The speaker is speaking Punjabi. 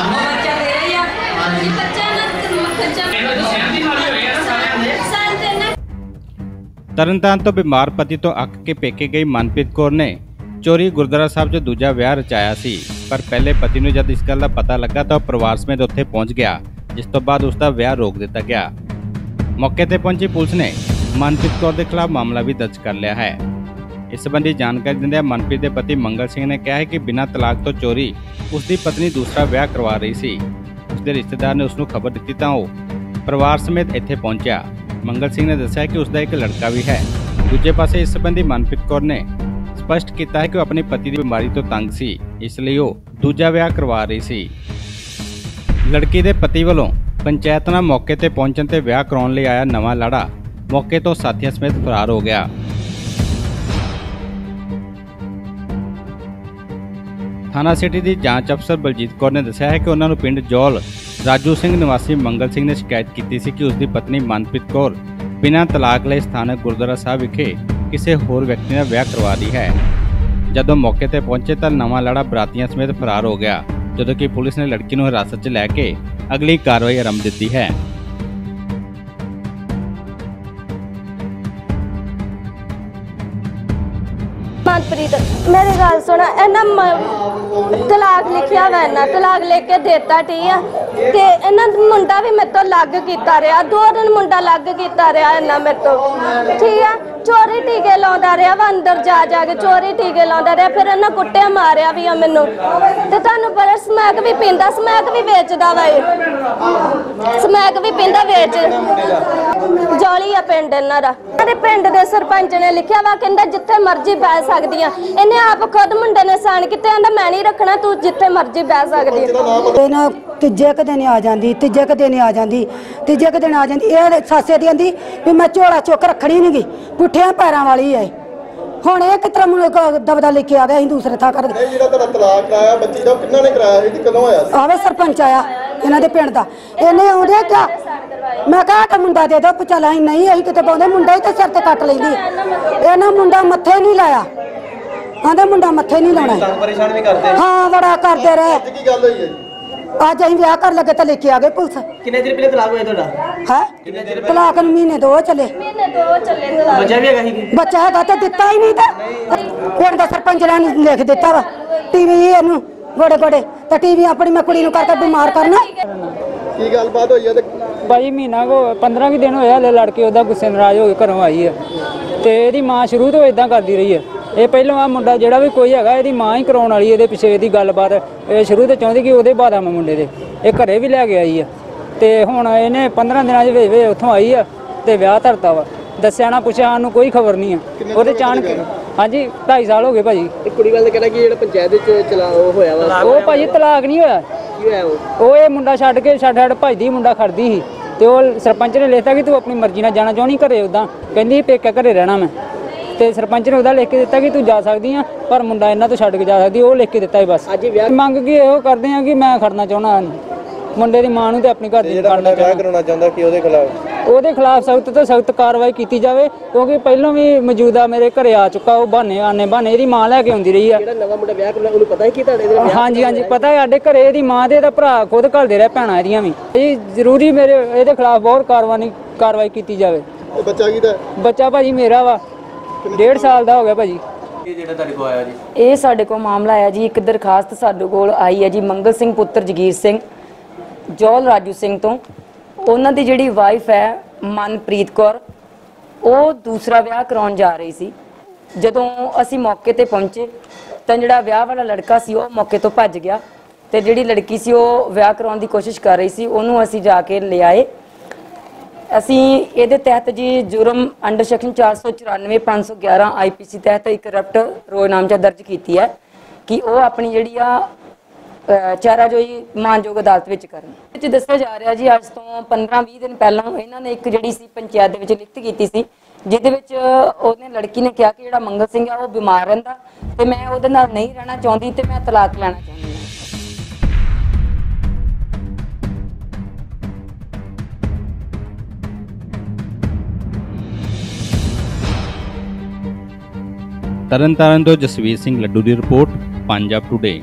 ਬੱਚਾ ਮੇਰਾ ਹੀ ਆ ਜੀ ਬੱਚਾ ਨਾ ਬੱਚਾ ਤਰਨਤਾਰਨ ਤੋਂ ਬਿਮਾਰ ਪਤੀ ਤੋਂ ਅੱਕ ਕੇ ਪੇਕੇ ਗਈ ਮਨਪ੍ਰੀਤ ਕੌਰ ਨੇ। ਚੋਰੀ ਗੁਰਦੁਆਰਾ ਸਾਹਿਬ 'ਚ ਦੂਜਾ ਵਿਆਹ ਰਚਾਇਆ ਸੀ। ਪਰ ਪਹਿਲੇ ਪਤੀ ਨੂੰ ਜਦ ਇਸ ਗੱਲ ਦਾ ਪਤਾ ਲੱਗਾ ਤਾਂ ਉਹ ਪਰਿਵਾਰ ਸਮੇਤ ਉੱਥੇ ਪਹੁੰਚ ਗਿਆ, ਜਿਸ ਤੋਂ ਬਾਅਦ ਉਸ ਦਾ ਵਿਆਹ ਰੋਕ ਦਿੱਤਾ ਗਿਆ। ਮੌਕੇ ਤੇ ਪਹੁੰਚੀ ਪੁਲਿਸ ਨੇ ਮਨਪ੍ਰੀਤ ਕੌਰ ਦੇ ਖਿਲਾਫ ਮਾਮਲਾ ਵੀ ਦਰਜ ਕਰ ਲਿਆ ਹੈ। ਇਸ ਸੰਬੰਧੀ ਜਾਣਕਾਰੀ ਦਿੰਦਿਆਂ ਮਨਪ੍ਰੀਤ ਦੇ ਪਤੀ ਮੰਗਲ ਸਿੰਘ ਨੇ ਕਿਹਾ ਹੈ ਕਿ ਬਿਨਾਂ ਤਲਾਕ ਤੋਂ ਚੋਰੀ ਉਸ ਦੀ ਪਤਨੀ ਦੂਸਰਾ ਵਿਆਹ ਕਰਵਾ ਰਹੀ ਸੀ। ਉਸ ਦੇ ਰਿਸ਼ਤੇਦਾਰ ਨੇ ਉਸ ਨੂੰ ਖਬਰ ਦਿੱਤੀ ਤਾਂ ਉਹ ਪਰਿਵਾਰ ਸਮੇਤ ਇੱਥੇ ਪਹੁੰਚਿਆ। ਮੰਗਲ ਸਿੰਘ ਨੇ ਦੱਸਿਆ ਕਿ ਉਸ ਦਾ ਇੱਕ ਲੜਕਾ ਵੀ ਹੈ। ਦੂਜੇ ਪਾਸੇ ਇਸ ਸੰਬੰਧੀ ਮਨਪ੍ਰੀਤ ਕੌਰ ਨੇ ਸਪਸ਼ਟ ਕੀਤਾ ਹੈ ਕਿ ਉਹ ਆਪਣੀ ਪਤੀ ਦੀ ਬਿਮਾਰੀ ਤੋਂ ਤੰਗ ਸੀ, ਇਸ ਲਈ ਉਹ ਦੂਜਾ ਵਿਆਹ ਕਰਵਾ ਰਹੀ ਸੀ। ਲੜਕੀ ਦੇ ਪਤੀ ਵੱਲੋਂ ਪੰਚਾਇਤ ਨਾਲ ਮੌਕੇ ਤੇ ਪਹੁੰਚਣ ਤੇ ਵਿਆਹ ਕਰਾਉਣ ਲਈ ਆਇਆ ਨਵਾਂ ਲਾੜਾ ਮੌਕੇ ਤੋਂ ਸਾਥੀਆਂ ਸਮੇਤ ਫਰਾਰ ਹੋ ਗਿਆ। ਥਾਣਾ ਸਿਟੀ ਦੀ ਜਾਂਚ ਅਫਸਰ ਬਲਜੀਤ ਕੌਰ ਨੇ ਦੱਸਿਆ ਹੈ ਕਿ ਉਹਨਾਂ ਨੂੰ ਪਿੰਡ ਜੌਲ ਰਾਜੂ ਸਿੰਘ ਨਿਵਾਸੀ ਮੰਗਲ ਸਿੰਘ ਨੇ ਸ਼ਿਕਾਇਤ ਕੀਤੀ ਸੀ ਕਿ ਉਸ ਦੀ ਪਤਨੀ ਮਨਪ੍ਰੀਤ ਕੌਰ ਬਿਨਾਂ ਤਲਾਕ ਲਈ ਸਥਾਨਕ ਗੁਰਦੁਆਰਾ ਸਾਹਿਬ ਵਿਖੇ ਕਿਸੇ ਹੋਰ ਵਿਅਕਤੀ ਨਾਲ ਵਿਆਹ ਕਰਵਾ ਰਹੀ ਹੈ। ਜਦੋਂ ਮੌਕੇ ਤੇ ਪਹੁੰਚੇ ਤਾਂ ਨਵਾਂ ਲੜਾ ਬਰਾਤੀਆਂ ਸਮੇਤ ਫਰਾਰ ਹੋ ਗਿਆ, ਜਦੋਂ ਕਿ ਪੁਲਿਸ ਨੇ ਲੜਕੀ ਨੂੰ ਹਿਰਾਸਤ 'ਚ ਲੈ ਕੇ ਅਗਲੀ ਕਾਰਵਾਈ ਆਰੰਭ ਦਿੱਤੀ ਹੈ। ਮਨਪ੍ਰੀਤ, ਮੇਰੀ ਗੱਲ ਸੁਣ ਇਹਨਾਂ ਤਲਾਕ ਲਿਖਿਆ ਵਾ ਇਹਨਾਂ ਤਲਾਕ ਲਿਖ ਕੇ ਦਿੱਤਾ ਠੀਕ ਆ। ਤੇ ਇਹਨਾਂ ਮੁੰਡਾ ਵੀ ਮੇਰੇ ਤੋਂ ਲੱਗ ਕੀਤਾ ਰਿਹਾ। ਦੋ ਦਿਨ ਮੁੰਡਾ ਲੱਗ ਕੀਤਾ ਰਿਹਾ ਇਹਨਾਂ ਮੇਰੇ ਤੋਂ। ਠੀਕ ਆ? ਚੋਰੀ ਟੀਕੇ ਲਾਉਂਦਾ ਰਿਹਾ ਵਾ, ਅੰਦਰ ਜਾ ਜਾ ਕੇ ਚੋਰੀ ਟੀਕੇ ਲਾਉਂਦਾ ਰਿਹਾ। ਫਿਰ ਇਹਨਾਂ ਕੁੱਟਿਆ ਮਾਰਿਆ ਵੀ ਆ ਮੈਨੂੰ। ਤੇ ਤੁਹਾਨੂੰ ਪਤਾ ਸਮੈਕ ਵੀ ਪੀਂਦਾ, ਸਮੈਕ ਵੀ ਵੇਚਦਾ ਵਾ ਇਹ। ਸਮੈਕ ਵੀ ਪੀਂਦਾ, ਵੇਚ। ਜੌਲੀ ਆ ਪਿੰਡ ਇਹਨਾਂ ਦਾ। ਸਾਡੇ ਪਿੰਡ ਦੇ ਸਰਪੰਚ ਨੇ ਲਿਖਿਆ ਵਾ, ਕਹਿੰਦਾ ਜਿੱਥੇ ਮਰਜ਼ੀ ਬਹਿ ਸਕਦੀ ਆ। ਇਹਨੇ ਆਪ ਖੁਦ ਮੁੰਡੇ ਨੇ ਸਾਨ ਕਿਤੇ ਆਂਦਾ ਮੈਂ ਨਹੀਂ ਰੱਖਣਾ, ਤੂੰ ਜਿੱਥੇ ਮਰਜ਼ੀ ਬਹਿ ਸਕਦੀ ਆ। ਤੇ ਤੀਜੇ ਦਿਨ ਆ ਜਾਂਦੀ ਤੀਜੇ ਕੁ ਦਿਨ ਆ ਜਾਂਦੀ ਤੀਜੇ ਕੁ ਦਿਨ ਆ ਜਾਂਦੀ। ਇਹ ਸਾਸੇ ਦੀ ਆਂਦੀ ਵੀ ਮੈਂ ਝੋਲਾ ਚੁੱਕ ਰੱਖਣੀ ਨਹੀਂਗੀ ਪੁੱਠਿਆਂ ਪੈਰਾਂ ਵਾਲੀ ਐ। ਹੁਣ ਇਹ ਕਿਤਰਾ ਮੈਨੂੰ ਦਬਦਾ ਲੈ ਕੇ ਆ ਗਿਆ ਅਸੀਂ ਦੂਸਰੇ ਥਾਂ ਕਰ ਇਹ ਜਿਹੜਾ ਤੁਹਾਡਾ ਤਲਾਕ ਆਇਆ ਬੱਚੀ ਦਾ ਕਿੰਨਾ ਨੇ ਕਰਾਇਆ ਸੀ ਤੇ ਕਦੋਂ ਹੋਇਆ ਸੀ? ਆਵੇ ਸਰਪੰਚ ਆਇਆ ਇਹਨਾਂ ਦੇ ਪਿੰਡ ਦਾ। ਇਹਨੇ ਆਉਂਦੇ ਕਿਆ ਮੈਂ ਕਿਹਾ ਕਿ ਮੁੰਡਾ ਦੇ ਦੋ ਚੱਲ ਅਸੀਂ ਨਹੀਂ ਅਸੀਂ ਕਿਤੇ ਪਾਉਂਦੇ ਮੁੰਡਾ ਹੀ ਤੇ ਸਿਰ ਤੇ ਕੱਟ ਲੈਂਦੀ। ਇਹਨਾਂ ਮੁੰਡਾ ਮੱਥੇ ਨਹੀਂ ਲਾਇਆ। ਆਂਦਾ ਮੁੰਡਾ ਮੱਥੇ ਨਹੀਂ ਲਾਉਣਾ। ਪਰੇਸ਼ਾਨ ਵੀ ਕਰਦੇ ਹਾਂ ਬੜਾ ਕਰਦੇ ਰਹੇ। ਅੱਜ ਕੀ ਗੱਲ ਹੋਈ ਹੈ ਅੱਜ ਅਸੀਂ ਵਿਆਹ ਕਰ ਲੱਗੇ ਤਾਂ ਲੈ ਕੇ ਆ ਗਏ ਪੁਲਿਸ। ਕਿੰਨੇ ਦਿਨ ਪਹਿਲੇ ਤਲਾਕ ਹੋਇਆ ਤੁਹਾਡਾ? ਹੈ? ਤਲਾਕ ਨੂੰ ਮਹੀਨੇ ਦੋ ਚੱਲੇ। ਮਹੀਨੇ ਦੋ ਚੱਲੇ ਤਲਾਕ। ਬੱਚਾ ਵੀ ਹੈਗਾ ਸੀ ਬੱਚਾ ਹੈਗਾ ਤੇ ਦਿੱਤਾ ਹੀ ਨਹੀਂ ਤਾਂ। ਪਿੰਡ ਦਾ ਸਰਪੰਚ ਨੇ ਇਹਨੂੰ ਲਿਖ ਦਿੱਤਾ ਵਾ। ਟੀਵੀ ਇਹਨੂੰ ਗੋੜੇ ਗੋੜੇ ਤੇ ਟੀਵੀ ਆਪਣੀ ਮੈਂ ਕੁੜੀ ਨੂੰ ਕਰਕੇ ਬਿਮਾਰ ਕਰਨਾ। ਕੀ ਗੱਲਬਾਤ ਹੋਈ ਹੈ ਤੇ? ਭਾਈ ਮਹੀਨਾ ਕੋ 15 ਕਿ ਦਿਨ ਹੋਇਆ ਹਲੇ ਲੜਕੇ ਉਹਦਾ ਗੁੱਸੇ ਨਾਰਾਜ਼ ਹੋ ਕੇ ਘਰੋਂ ਆਈ ਹੈ ਤੇ ਇਹਦੀ ਮਾਂ ਸ਼ੁਰੂ ਤੋਂ ਇਦਾਂ ਕਰਦੀ ਰਹੀ ਹੈ ਇਹ ਪਹਿਲਾਂ ਆ ਮੁੰਡਾ ਜਿਹੜਾ ਵੀ ਕੋਈ ਹੈਗਾ ਇਹਦੀ ਮਾਂ ਹੀ ਕਰਾਉਣ ਵਾਲੀ ਇਹਦੇ ਪਿੱਛੇ ਇਹਦੀ ਗੱਲਬਾਤ। ਇਹ ਸ਼ੁਰੂ ਤੋਂ ਚਾਹੁੰਦੀ ਕਿ ਉਹਦੇ ਬਾਦਾ ਮੈਂ ਮੁੰਡੇ ਦੇ। ਇਹ ਘਰੇ ਵੀ ਲੈ ਕੇ ਆਈ ਆ। ਤੇ ਹੁਣ ਇਹਨੇ 15 ਦਿਨਾਂ ਦੇ ਵਿੱਚ ਵਿੱਚ ਉੱਥੋਂ ਆਈ ਆ ਤੇ ਵਿਆਹ ਧਰਤਾ ਵਾ। ਦੱਸਿਆ ਨਾ ਪੁੱਛਿਆ ਸਾਨੂੰ ਕੋਈ ਖਬਰ ਨਹੀਂ ਆ। ਉਹਦੇ ਚਾਣ ਹਾਂਜੀ 2.5 ਸਾਲ ਹੋ ਗਏ ਭਾਜੀ। ਤੇ ਕੁੜੀ ਵੱਲ ਕਹਿੰਦਾ ਕਿ ਜਿਹੜਾ ਪੰਚਾਇਤ ਵਿੱਚ ਚਲਾ ਉਹ ਹੋਇਆ ਵਾ। ਉਹ ਭਾਜੀ ਤਲਾਕ ਨਹੀਂ ਹੋਇਆ। ਕੀ ਹੋਇਆ ਉਹ? ਉਹ ਇਹ ਮੁੰਡਾ ਛੱਡ ਕੇ ਛੱਡ ਛੱਡ ਭੱਜਦੀ ਮੁੰਡਾ ਖੜਦੀ ਸੀ। ਤੇ ਉਹ ਸਰਪੰਚ ਨੇ ਲਿਖਤਾ ਕਿ ਤੂੰ ਆਪਣੀ ਮਰਜ਼ੀ ਨਾਲ ਜਾਣਾ ਚਾਹੁੰਦੀ ਘਰੇ ਉਦਾਂ ਕਹਿੰਦੀ ਪੇਕਾ ਘਰੇ ਰਹਿਣਾ ਮੈਂ। ਤੇ ਸਰਪੰਚ ਨੇ ਉਹਦਾ ਲਿਖ ਕੇ ਦਿੱਤਾ ਕਿ ਤੂੰ ਜਾ ਸਕਦੀ ਆ ਪਰ ਮੁੰਡਾ ਇਹਨਾਂ ਤੋਂ ਛੱਡ ਕੇ ਜਾ ਸਕਦੀ ਉਹ ਲਿਖ ਕੇ ਦਿੱਤਾ ਹੀ ਬਸ। ਅੱਜ ਵਿਆਹ ਮੰਗ ਕੀ ਇਹੋ ਕਰਦੇ ਆ ਕਿ ਮੈਂ ਖੜਨਾ ਚਾਹੁੰਦਾ ਮੁੰਡੇ ਦੀ ਮਾਂ ਨੂੰ ਤੇ ਆਪਣੀ ਘਰ ਦੀ ਨੂੰ ਖੜਨਾ ਚਾਹੁੰਦਾ। ਕਰਾਉਣਾ ਚਾਹੁੰਦਾ ਕਿ ਉਹਦੇ ਖਿਲਾਫ? ਉਹਦੇ ਖਿਲਾਫ ਸਖਤ ਤੋਂ ਸਖਤ ਕਾਰਵਾਈ ਕੀਤੀ ਜਾਵੇ ਕਿਉਂਕਿ ਪਹਿਲਾਂ ਵੀ ਮੌਜੂਦਾ ਮੇਰੇ ਘਰੇ ਆ ਚੁੱਕਾ ਉਹ ਬਹਾਨੇ ਆਨੇ ਬਹਾਨੇ ਇਹਦੀ ਮਾਂ ਲੈ ਕੇ ਆਉਂਦੀ ਰਹੀ ਆ। ਜਿਹੜਾ ਨਵਾਂ ਮੁੰਡਾ ਵਿਆਹ ਕਰਨਾ ਉਹਨੂੰ ਪਤਾ ਹੈ ਕਿ ਤੁਹਾਡੇ ਦੇ ਹਾਂਜੀ ਹਾਂਜੀ ਪਤਾ ਹੈ ਸਾਡੇ ਘਰੇ ਇਹਦੀ ਮਾਂ ਤੇ ਇਹਦਾ ਭਰਾ ਖੁਦ ਘੱਲਦੇ ਰਹੇ ਭੈਣਾਂ ਇਹਦੀਆਂ ਵੀ। ਇਹ ਜ਼ਰੂਰੀ ਮੇਰੇ ਇਹਦੇ ਖਿਲਾਫ ਬਹੁਤ ਕਾਰਵਾਈ ਕਾਰਵਾਈ ਕੀਤੀ ਜਾਵੇ। ਬੱਚਾ ਕਿਹਦਾ? ਬੱਚਾ ਭਾਜੀ ਮੇਰਾ ਵਾ। ਡੇਢ ਸਾਲ ਦਾ ਹੋ ਗਿਆ ਭਾਜੀ। ਇਹ ਜਿਹੜਾ ਤੁਹਾਡੇ ਕੋਲ ਆਇਆ ਜੀ? ਇਹ ਸਾਡੇ ਕੋਲ ਮਾਮਲਾ ਆਇਆ ਜੀ ਇੱਕ ਦਰਖਾਸਤ ਸਾਡੇ ਕੋਲ ਆਈ ਹੈ ਜੀ ਮੰਗਲ ਸਿੰਘ ਪੁੱਤਰ ਜਗੀਰ ਸਿੰਘ ਜੋਲ ਰਾਜੂ ਸਿੰਘ ਤੋਂ। ਉਹਨਾਂ ਦੀ ਜਿਹੜੀ ਵਾਈਫ ਹੈ ਮਨਪ੍ਰੀਤ ਕੌਰ ਉਹ ਦੂਸਰਾ ਵਿਆਹ ਕਰਾਉਣ ਜਾ ਰਹੀ ਸੀ। ਜਦੋਂ ਅਸੀਂ ਮੌਕੇ ਤੇ ਪਹੁੰਚੇ ਤਾਂ ਜਿਹੜਾ ਵਿਆਹ ਵਾਲਾ ਲੜਕਾ ਸੀ ਉਹ ਮੌਕੇ ਤੋਂ ਭੱਜ ਗਿਆ ਤੇ ਜਿਹੜੀ ਲੜਕੀ ਸੀ ਉਹ ਵਿਆਹ ਕਰਾਉਣ ਦੀ ਕੋਸ਼ਿਸ਼ ਕਰ ਰਹੀ ਸੀ ਉਹਨੂੰ ਅਸੀਂ ਜਾ ਕੇ ਲਿਆਏ ਅਸੀਂ ਇਹਦੇ ਤਹਿਤ ਜੀ ਜੁਰਮ ਅੰਡਰ ਸੈਕਸ਼ਨ 494 511 ਆਈਪੀਸੀ ਤਹਿਤ ਇੱਕ ਕਰਪਟ ਰੋਜ਼ ਨਾਮਜ਼ਾ ਦਰਜ ਕੀਤੀ ਹੈ ਕਿ ਉਹ ਆਪਣੀ ਜਿਹੜੀ ਆ ਅਹ, ਚਾਰਾਜੋਈ ਮਾਨਯੋਗ ਅਦਾਲਤ ਵਿੱਚ ਕਰਨ। ਵਿੱਚ ਦੱਸਿਆ ਜਾ ਰਿਹਾ ਜੀ ਅੱਜ ਤੋਂ 15-20 ਦਿਨ ਪਹਿਲਾਂ ਇਹਨਾਂ ਨੇ ਇੱਕ ਜਿਹੜੀ ਸੀ ਪੰਚਾਇਤ ਦੇ ਵਿੱਚ ਲਿਖਤ ਕੀਤੀ ਸੀ ਜਿਹਦੇ ਵਿੱਚ ਉਹਨੇ ਲੜਕੀ ਨੇ ਕਿਹਾ ਕਿ ਜਿਹੜਾ ਮੰਗਲ ਸਿੰਘ ਆ ਉਹ ਬਿਮਾਰ ਰਹਿੰਦਾ ਤੇ ਮੈਂ ਉਹਦੇ ਨਾਲ ਨਹੀਂ ਰਹਿਣਾ ਚਾਹੁੰਦੀ ਤੇ ਮੈਂ ਤਲਾਕ ਲੈਣਾ ਚਾਹੁੰਦੀ। ਤਰਨਤਾਰਨ ਤੋਂ ਜਸਵੀਰ ਸਿੰਘ ਲੱਡੂ ਦੀ ਰਿਪੋਰਟ ਪੰਜਾਬ ਟੁਡੇ